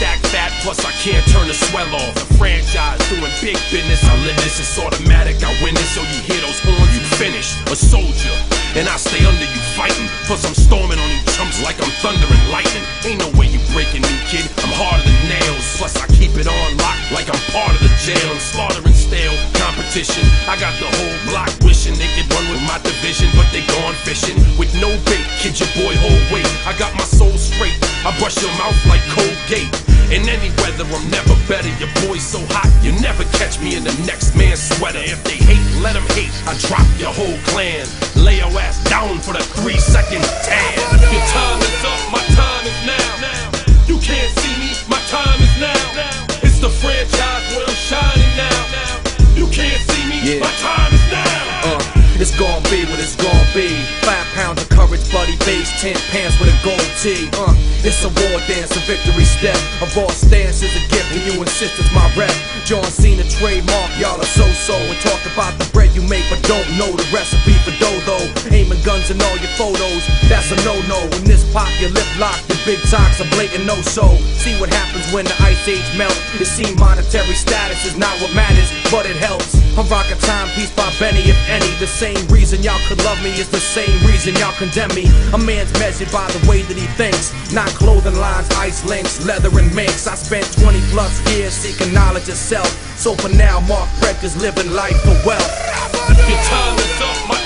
Stacked fat, plus I can't turn the swell off. The franchise doing big business, I live this, it's automatic. I win this, so you hear those horns, you finish. A soldier, and I stay under you fighting. Plus I'm storming on you chumps like I'm thunder and lightning. Ain't no way you breaking me, kid. I'm harder than nails. Plus I keep it on lock like I'm part of the jail. I'm slaughtering stale competition. I got the whole block wishing they could run with my division, but they gone fishing with no bait. Kid your boy hold weight. I got my soul straight. I brush your mouth like Colgate. In any weather, I'm never better. Your boy's so hot, you never catch me in the next man's sweater. If they hate, let them hate. I drop your whole clan. Lay your ass down for the three second tan. Your time is up, my time is now. You can't see me, my time is now. It's the franchise where I'm shining now. You can't see me, Yeah. my time is now. Uh, it's gonna be what it's gonna be. Five base, ten pants with a gold tee. Uh, it's a war dance, a victory step. A raw stance is a gift, and you insist it's my rep. John Cena trademark, y'all are so-so. And talk about the bread you make, but don't know the recipe for dough, though. Aiming guns in all your photos, that's a no-no. When this pop, your lip lock, your big talks are blatant no-so. See what happens when the ice age melt. It seems monetary status is not what matters, but it helps. Rocking timepiece by Benny, if any. The same reason y'all could love me is the same reason y'all condemn me. A man's measured by the way that he thinks, not clothing lines, ice links, leather and minks. I spent 20 plus years seeking knowledge of self. So for now, Mark Breck is living life for wealth. Your time is up.